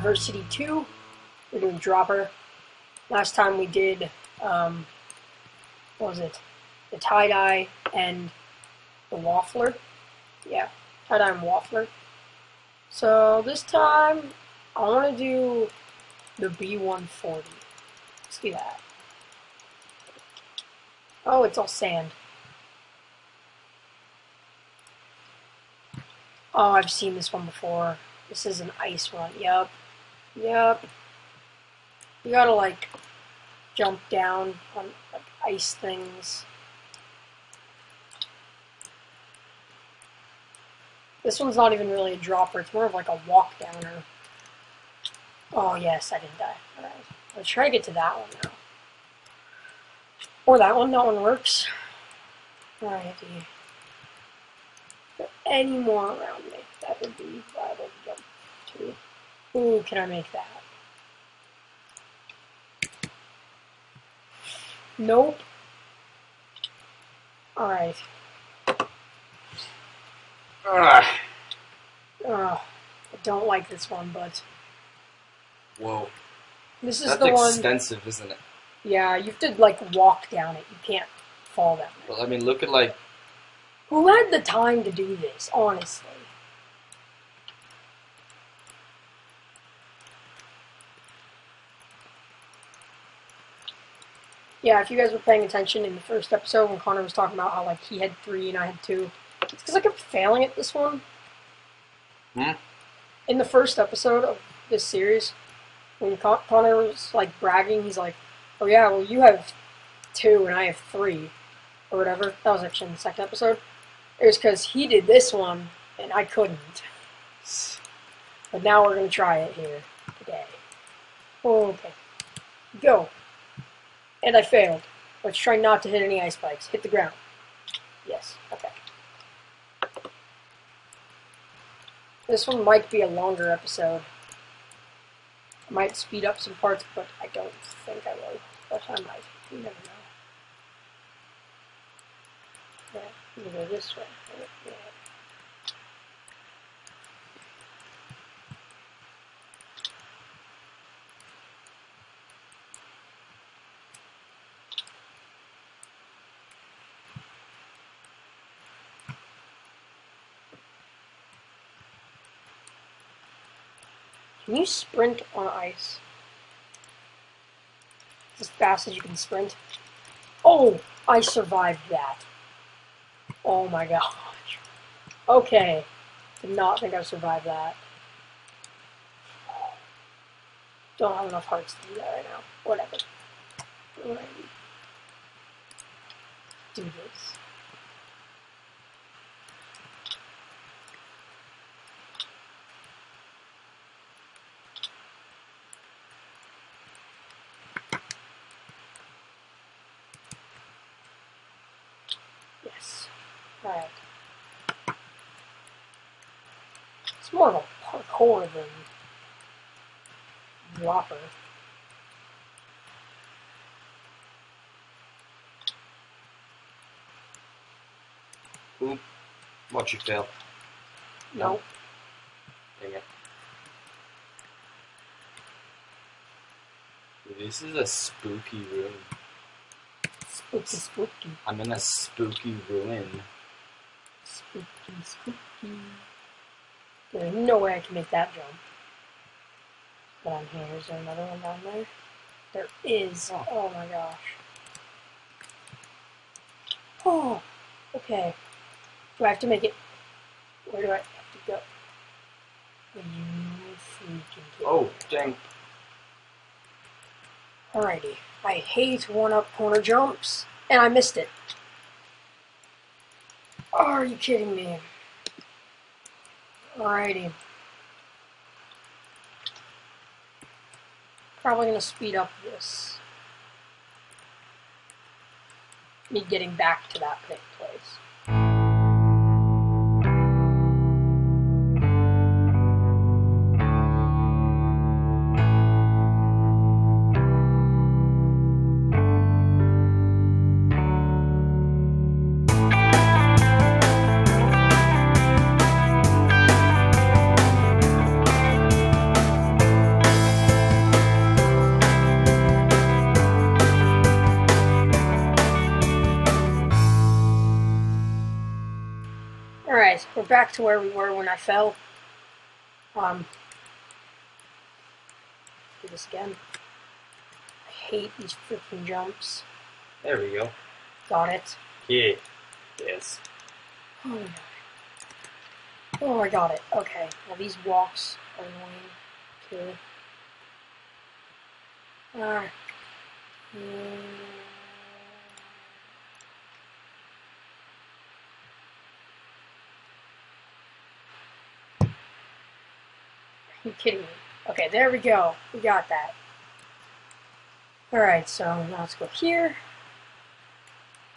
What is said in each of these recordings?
Diversity 2. We're doing Dropper. Last time we did, um, what was it? The tie-dye and the waffler. Yeah, tie-dye and waffler. So this time, I want to do the B140. Let's do that. Oh, it's all sand. Oh, I've seen this one before. This is an ice one. Yep. Yep. You gotta, like, jump down on, like, ice things. This one's not even really a dropper. It's more of like a walk downer. Oh, yes, I didn't die. Alright. Let's try to get to that one now. Or that one. That one works. Alright, any more around me. That would be viable to jump to. Ooh, can I make that? Nope. Alright. Oh, I don't like this one, but Whoa. this is That's the one. extensive, isn't it? Yeah, you have to like walk down it. You can't fall down it. Well, I mean, look at like Who had the time to do this, honestly? Yeah, if you guys were paying attention in the first episode when Connor was talking about how like he had three and I had two, it's because I kept failing at this one. Hmm? In the first episode of this series, when Con- Connor was like bragging, he's like, "Oh yeah, well you have two and I have three, or whatever." That was actually in the second episode. It was because he did this one and I couldn't. But now we're gonna try it here today. Okay, go. And I failed. Let's try not to hit any ice spikes. Hit the ground. Yes. Okay. This one might be a longer episode. I might speed up some parts, but I don't think I will. But I might. You never know. Yeah, you go this way. Yeah. Can you sprint on ice? As fast as you can sprint? Oh, I survived that. Oh my gosh. Okay. Did not think I survived that. Don't have enough hearts to do that right now. Whatever. Do this. Yes. Alright. It's more of a parkour than dropper. watch you fail. No. Dang it. This is a spooky room. Spooky, spooky. I'm in a spooky ruin. Spooky, spooky. There's no way I can make that jump. But I'm here. Is there another one down there? There is. Oh. Oh my gosh. Oh, okay. Do I have to make it? Where do I have to go? You freaking kid. Oh, dang. Alrighty. I hate one up corner jumps. And I missed it. Are you kidding me? Alrighty. Probably gonna speed up this. Me getting back to that place. Alright, we're back to where we were when I fell. Um, do this again. I hate these freaking jumps. There we go. Got it. Yeah. Yes. Oh my god. Oh, I got it. Okay. Now these walks are annoying too. Ah. Mm. You kidding me? Okay, there we go. We got that. Alright, so now let's go here.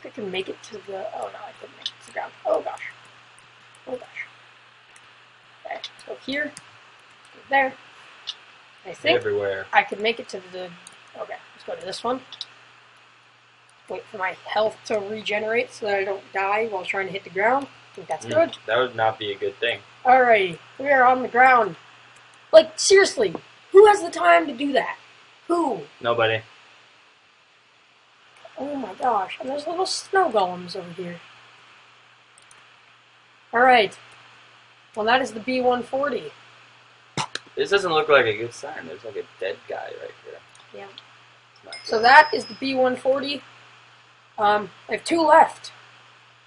I can make it to the. Oh no, I couldn't make it to the ground. Oh gosh. Oh gosh. Okay, let's go here. Go there. I think Everywhere. I could make it to the. Okay, let's go to this one. Wait for my health to regenerate so that I don't die while trying to hit the ground. I think that's Mm, good. That would not be a good thing. Alrighty, we are on the ground. Like, seriously, who has the time to do that? Who? Nobody. Oh my gosh, and there's little snow golems over here. Alright. Well, that is the B 140. This doesn't look like a good sign. There's like a dead guy right here. Yeah. So that is the B 140. Um, I have two left.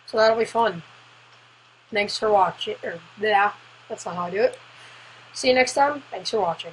So that'll be fun. Thanks for watching. Or, yeah, that's not how I do it. See you next time. Thanks for watching.